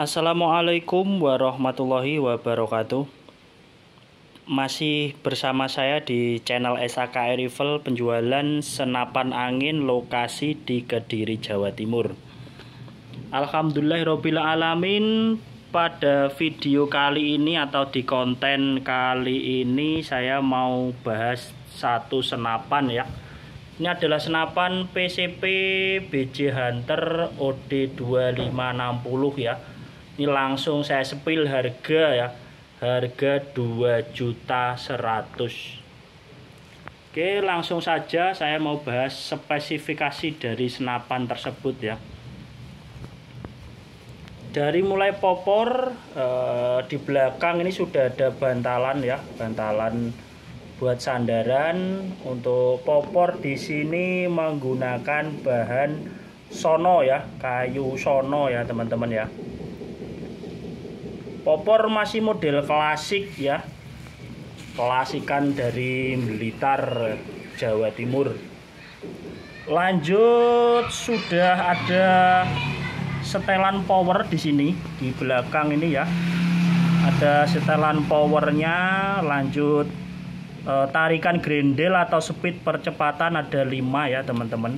Assalamualaikum warahmatullahi wabarakatuh. Masih bersama saya di channel SAKR Rival penjualan senapan angin lokasi di Kediri, Jawa Timur. Alhamdulillahirrohmanirrohim pada video kali ini atau di konten kali ini saya mau bahas satu senapan ya. Ini adalah senapan PCP BJ Hunter OD 2560 ya ini langsung saya sepil harga ya. Harga 2 juta 100 Oke langsung saja saya mau bahas spesifikasi dari senapan tersebut ya. Dari mulai popor eh, di belakang ini sudah ada bantalan ya. Bantalan buat sandaran. Untuk popor di sini menggunakan bahan sono ya. Kayu sono ya teman-teman ya popor masih model klasik ya. Klasikan dari Blitar Jawa Timur. Lanjut sudah ada setelan power di sini di belakang ini ya. Ada setelan powernya lanjut. E, tarikan grendel atau speed percepatan ada 5 ya teman-teman.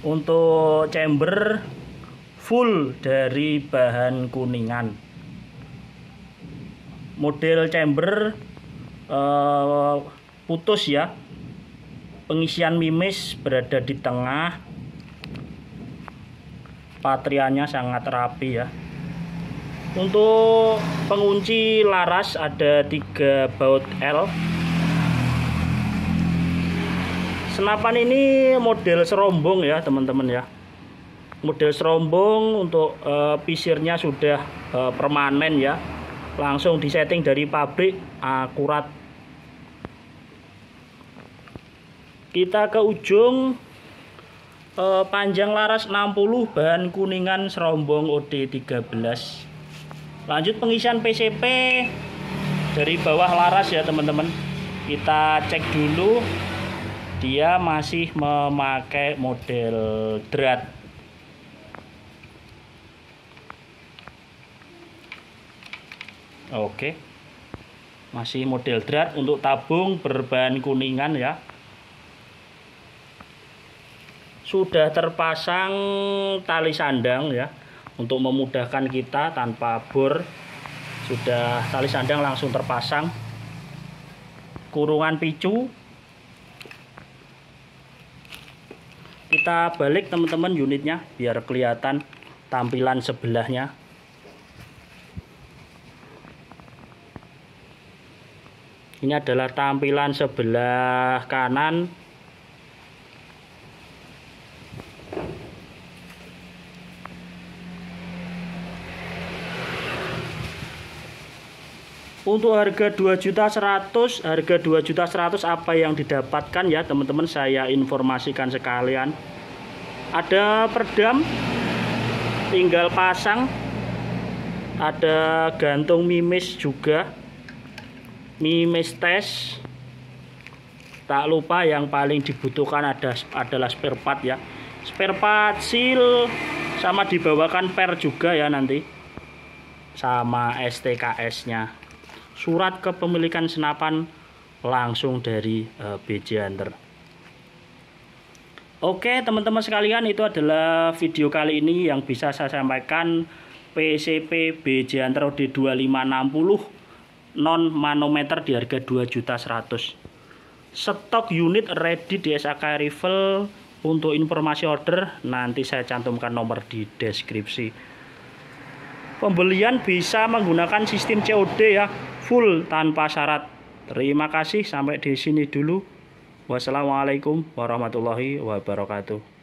Untuk chamber full dari bahan kuningan. Model chamber uh, putus ya. Pengisian mimis berada di tengah. Patrianya sangat rapi ya. Untuk pengunci laras ada tiga baut L. Senapan ini model serombong ya teman-teman ya model serombong untuk uh, pisirnya sudah uh, permanen ya. Langsung disetting dari pabrik akurat. Kita ke ujung uh, panjang laras 60 bahan kuningan serombong OD 13 lanjut pengisian PCP dari bawah laras ya teman-teman. Kita cek dulu dia masih memakai model drat Oke. Masih model drat untuk tabung berbahan kuningan ya. Sudah terpasang tali sandang ya untuk memudahkan kita tanpa bor. Sudah tali sandang langsung terpasang. Kurungan picu. Kita balik teman-teman unitnya biar kelihatan tampilan sebelahnya. Ini adalah tampilan sebelah kanan Untuk harga 2.100, harga 2.100 apa yang didapatkan ya teman-teman saya informasikan sekalian. Ada perdam tinggal pasang. Ada gantung mimis juga mimis tes tak lupa yang paling dibutuhkan ada adalah spare part ya. Spare part seal sama dibawakan per juga ya nanti. Sama STKS nya surat kepemilikan senapan langsung dari uh, eh, BJ Hunter. Oke teman-teman sekalian itu adalah video kali ini yang bisa saya sampaikan. PCP BJ Hunter D2560 non manometer di harga 2.100 stok unit ready di SAK Rifle untuk informasi order nanti saya cantumkan nomor di deskripsi. Pembelian bisa menggunakan sistem COD ya full tanpa syarat. Terima kasih sampai di sini dulu. Wassalamualaikum warahmatullahi wabarakatuh